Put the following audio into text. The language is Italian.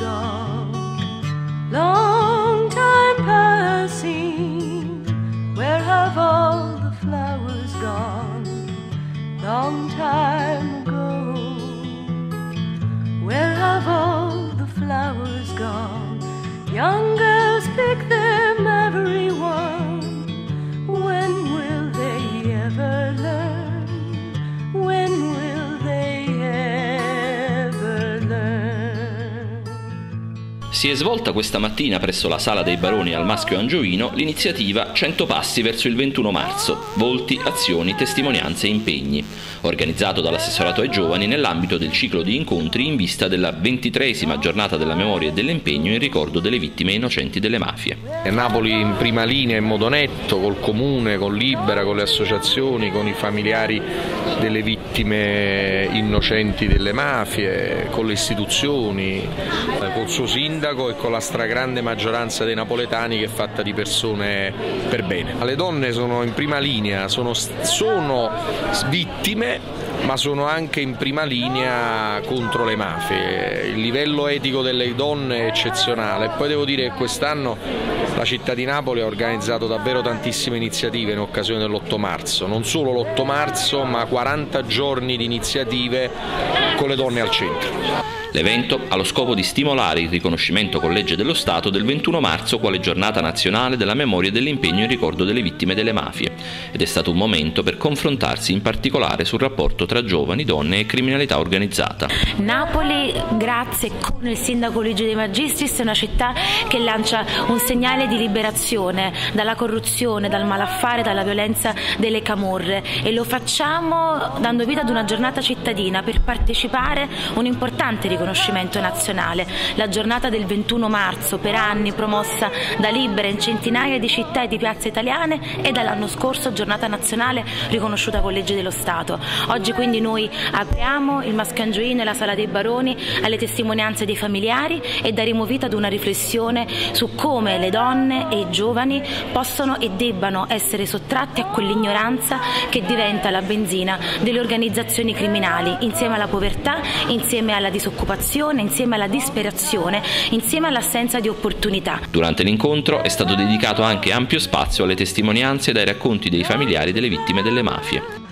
long time passing. Where have all the flowers gone? Long time Si è svolta questa mattina presso la Sala dei Baroni al Maschio Angioino l'iniziativa 100 passi verso il 21 marzo, volti, azioni, testimonianze e impegni, organizzato dall'assessorato ai giovani nell'ambito del ciclo di incontri in vista della ventitresima giornata della memoria e dell'impegno in ricordo delle vittime innocenti delle mafie. Napoli in prima linea in modo netto, col comune, con Libera, con le associazioni, con i familiari delle vittime innocenti delle mafie, con le istituzioni, col suo sindaco e con la stragrande maggioranza dei napoletani che è fatta di persone per bene. Le donne sono in prima linea, sono, sono vittime ma sono anche in prima linea contro le mafie. Il livello etico delle donne è eccezionale. Poi devo dire che quest'anno la città di Napoli ha organizzato davvero tantissime iniziative in occasione dell'8 marzo, non solo l'8 marzo, ma 40 giorni di iniziative con le donne al centro. L'evento ha lo scopo di stimolare il riconoscimento con legge dello Stato del 21 marzo quale giornata nazionale della memoria e dell'impegno in ricordo delle vittime delle mafie ed è stato un momento per confrontarsi in particolare sul rapporto tra giovani, donne e criminalità organizzata. Napoli, grazie con il sindaco Luigi De Magistris, è una città che lancia un segnale di liberazione dalla corruzione, dal malaffare, dalla violenza delle camorre e lo facciamo dando vita ad una giornata cittadina per partecipare a un importante riconoscimento nazionale, la giornata del 21 marzo, per anni promossa da Libera in centinaia di città e di piazze italiane e dall'anno scorso giornata nazionale riconosciuta con legge dello Stato. Oggi quindi noi apriamo il Mascangioino e la Sala dei Baroni alle testimonianze dei familiari e daremo vita ad una riflessione su come le donne e i giovani possono e debbano essere sottratti a quell'ignoranza che diventa la benzina delle organizzazioni criminali, insieme alla povertà, insieme alla disoccupazione insieme alla disperazione, insieme all'assenza di opportunità. Durante l'incontro è stato dedicato anche ampio spazio alle testimonianze e ai racconti dei familiari delle vittime delle mafie.